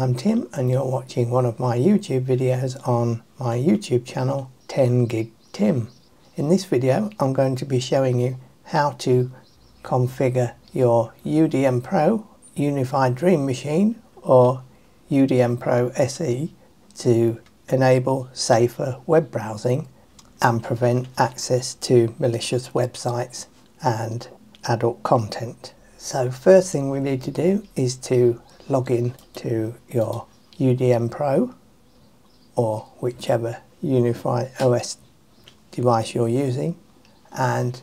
I'm Tim and you're watching one of my YouTube videos on my YouTube channel 10 Gig Tim. In this video I'm going to be showing you how to configure your UDM Pro UniFi Dream Machine or UDM Pro SE to enable safer web browsing and prevent access to malicious websites and adult content. So first thing we need to do is to log in to your UDM Pro or whichever UniFi OS device you're using and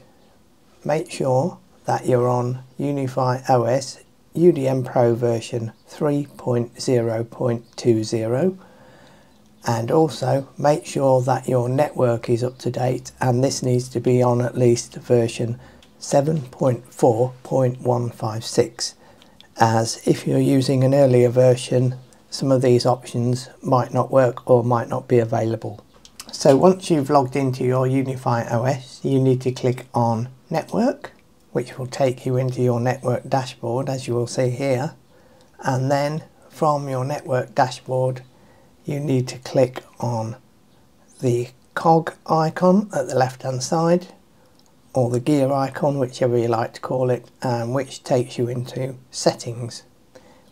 make sure that you're on UniFi OS UDM Pro version 3.0.20 and also make sure that your network is up to date and this needs to be on at least version 7.4.156 as if you're using an earlier version some of these options might not work or might not be available. So once you've logged into your UniFi OS you need to click on network which will take you into your network dashboard as you will see here and then from your network dashboard you need to click on the cog icon at the left hand side or the gear icon, whichever you like to call it, um, which takes you into settings.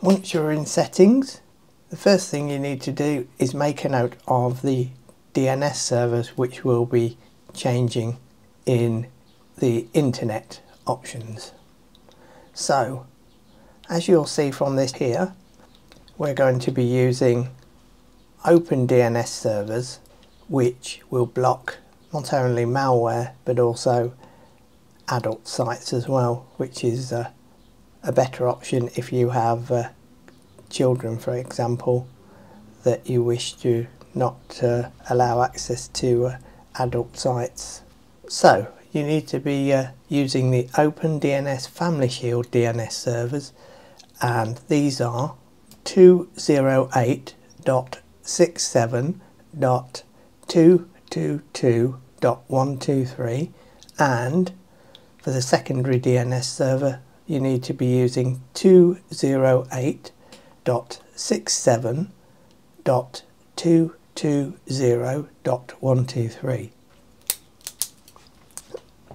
Once you're in settings, the first thing you need to do is make a note of the DNS servers which will be changing in the internet options. So, as you'll see from this here, we're going to be using open DNS servers which will block not only malware but also adult sites as well, which is uh, a better option if you have uh, children, for example, that you wish to not uh, allow access to uh, adult sites. So you need to be uh, using the OpenDNS Family Shield DNS servers and these are 208.67.222.123 and for the secondary DNS server, you need to be using 208.67.220.123.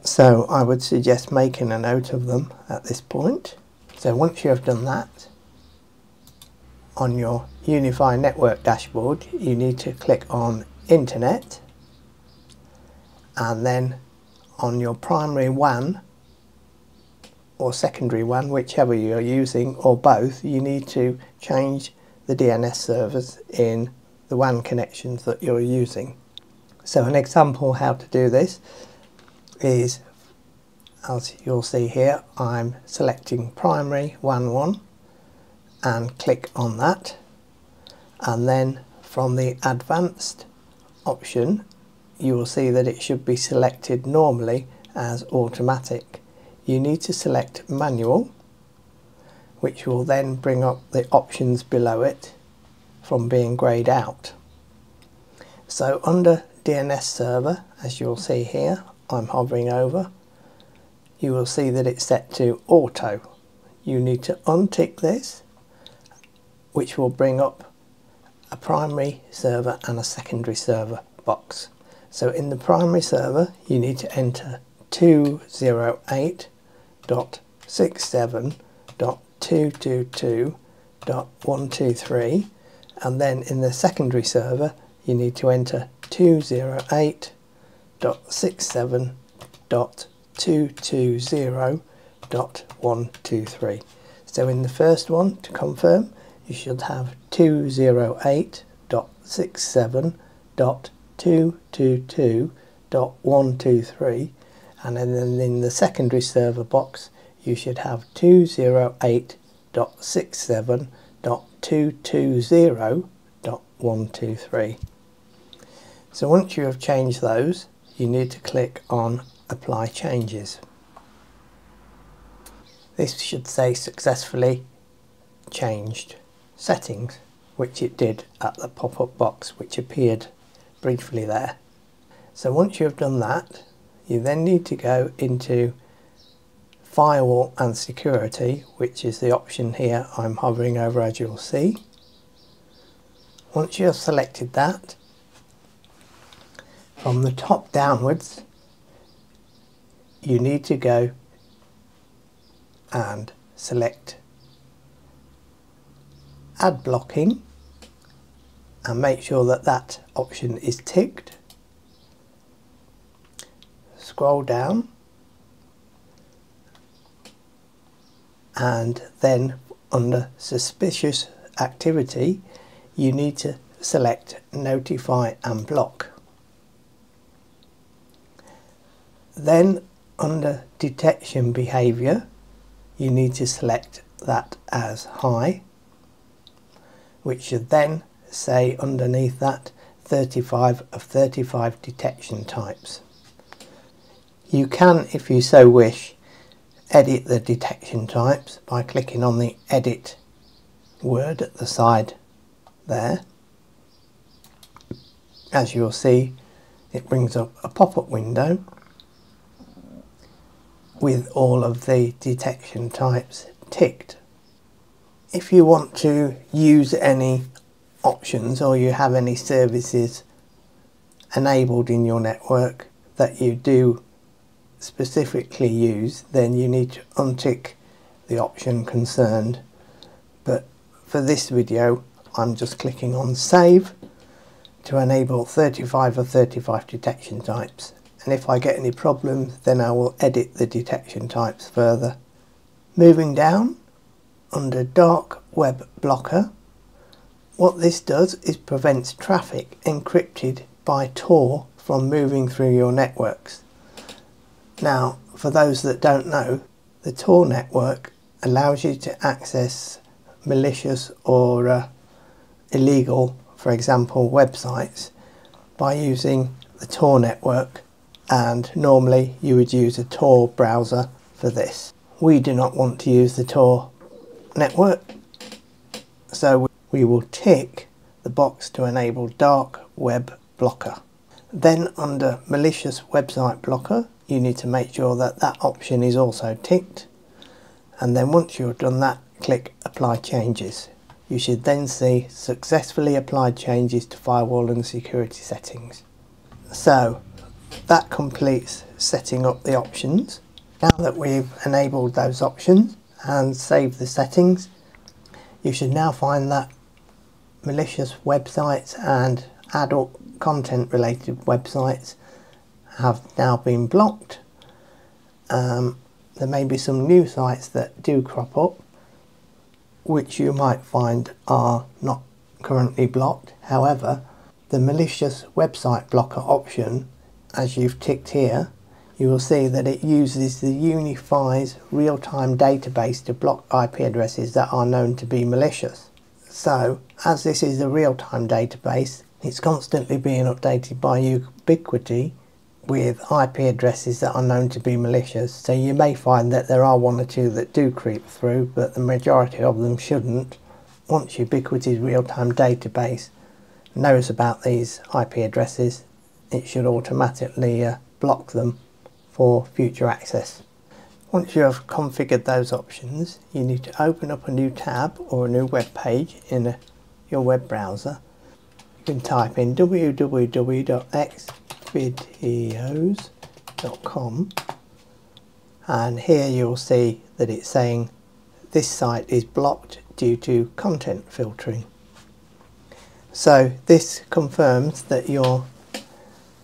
So I would suggest making a note of them at this point. So once you have done that, on your UniFi network dashboard, you need to click on Internet and then on your primary WAN or secondary WAN, whichever you're using, or both, you need to change the DNS servers in the WAN connections that you're using. So an example how to do this is, as you'll see here, I'm selecting primary WAN 1 and click on that and then from the advanced option you will see that it should be selected normally as automatic. You need to select manual which will then bring up the options below it from being greyed out. So under DNS server as you'll see here I'm hovering over you will see that it's set to auto. You need to untick this which will bring up a primary server and a secondary server box. So in the primary server, you need to enter 208.67.222.123 and then in the secondary server you need to enter 208.67.220.123. So in the first one, to confirm, you should have 208.67.222.123 222.123 and then in the secondary server box you should have 208.67.220.123. So once you have changed those you need to click on apply changes. This should say successfully changed settings which it did at the pop-up box which appeared briefly there. So once you have done that, you then need to go into firewall and security, which is the option here I'm hovering over as you'll see. Once you've selected that, from the top downwards, you need to go and select ad blocking and make sure that that option is ticked. Scroll down and then under suspicious activity you need to select notify and block. Then under detection behavior you need to select that as high which should then say underneath that 35 of 35 detection types. You can if you so wish edit the detection types by clicking on the edit word at the side there. As you'll see it brings up a pop-up window with all of the detection types ticked. If you want to use any options or you have any services enabled in your network that you do specifically use then you need to untick the option concerned but for this video I'm just clicking on save to enable 35 or 35 detection types and if I get any problems then I will edit the detection types further. Moving down under dark web blocker what this does is prevents traffic encrypted by Tor from moving through your networks. Now for those that don't know the Tor network allows you to access malicious or uh, illegal for example websites by using the Tor network and normally you would use a Tor browser for this. We do not want to use the Tor network so we will tick the box to enable dark web blocker. Then under malicious website blocker you need to make sure that that option is also ticked and then once you've done that click apply changes. You should then see successfully applied changes to firewall and security settings. So that completes setting up the options. Now that we've enabled those options and saved the settings, you should now find that malicious websites and adult content related websites have now been blocked. Um, there may be some new sites that do crop up which you might find are not currently blocked. However, the malicious website blocker option as you've ticked here, you will see that it uses the UniFi's real-time database to block IP addresses that are known to be malicious. So, as this is a real-time database, it's constantly being updated by Ubiquiti with IP addresses that are known to be malicious. So you may find that there are one or two that do creep through, but the majority of them shouldn't. Once Ubiquiti's real-time database knows about these IP addresses, it should automatically uh, block them for future access. Once you have configured those options, you need to open up a new tab or a new web page in a, your web browser. You can type in www.xvideos.com and here you'll see that it's saying this site is blocked due to content filtering. So this confirms that your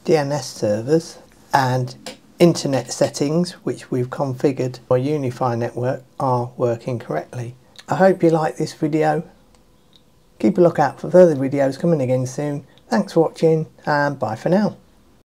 DNS servers and internet settings which we've configured for UniFi network are working correctly. I hope you like this video. Keep a lookout for further videos coming again soon. Thanks for watching and bye for now.